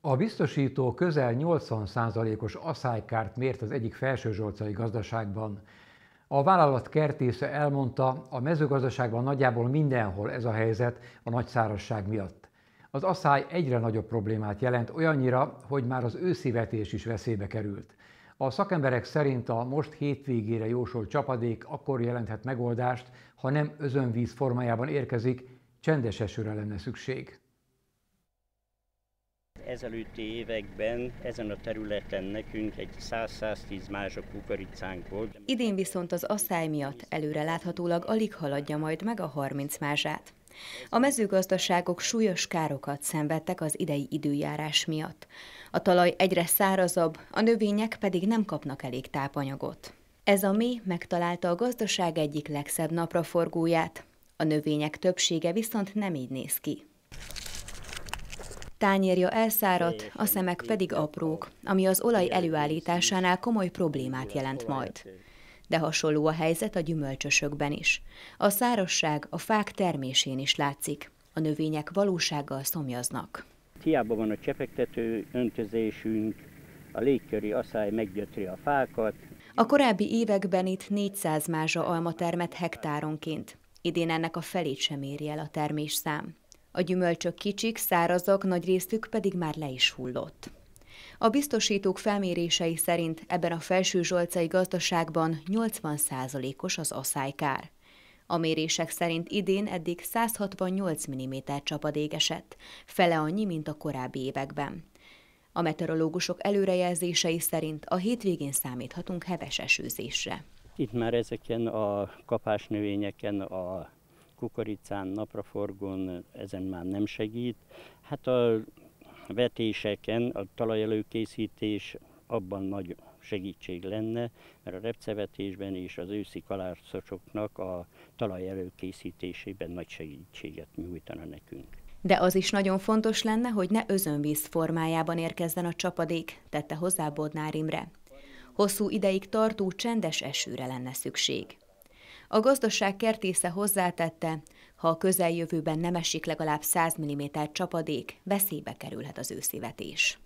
A biztosító közel 80%-os aszálykárt mért az egyik felsőzsolcai gazdaságban. A vállalat kertésze elmondta, a mezőgazdaságban nagyjából mindenhol ez a helyzet a nagy szárazság miatt. Az asszály egyre nagyobb problémát jelent, olyannyira, hogy már az őszi vetés is veszélybe került. A szakemberek szerint a most hétvégére jósolt csapadék akkor jelenthet megoldást, ha nem özönvíz formájában érkezik, csendes esőre lenne szükség ezelőtti években ezen a területen nekünk egy 100-110 mázsa kukoricánk volt. Idén viszont az asszály miatt előre láthatólag alig haladja majd meg a 30 mázsát. A mezőgazdaságok súlyos károkat szenvedtek az idei időjárás miatt. A talaj egyre szárazabb, a növények pedig nem kapnak elég tápanyagot. Ez a mély megtalálta a gazdaság egyik legszebb napraforgóját. A növények többsége viszont nem így néz ki. Tányérja elszáradt, a szemek pedig aprók, ami az olaj előállításánál komoly problémát jelent majd. De hasonló a helyzet a gyümölcsösökben is. A szárasság a fák termésén is látszik. A növények valósággal szomjaznak. Hiába van a csepegtető öntözésünk, a légköri asszály meggyötri a fákat. A korábbi években itt 400 mázsa alma termett hektáronként. Idén ennek a felét sem éri el a termésszám. A gyümölcsök kicsik, szárazak, nagy részük pedig már le is hullott. A biztosítók felmérései szerint ebben a felső zsolcai gazdaságban 80%-os az aszálykár. A mérések szerint idén eddig 168 mm csapadék esett, fele annyi, mint a korábbi években. A meteorológusok előrejelzései szerint a hétvégén számíthatunk heves esőzésre. Itt már ezeken a kapásnövényeken a kukoricán, napraforgón ezen már nem segít. Hát a vetéseken a talajelőkészítés abban nagy segítség lenne, mert a repcevetésben és az őszi kalászosoknak a talaj előkészítésében nagy segítséget nyújtana nekünk. De az is nagyon fontos lenne, hogy ne özönvíz formájában érkezzen a csapadék, tette hozzá Bodnár Imre. Hosszú ideig tartó csendes esőre lenne szükség. A gazdaság kertésze hozzátette, ha a közeljövőben nem esik legalább 100 mm csapadék, veszélybe kerülhet az őszivetés.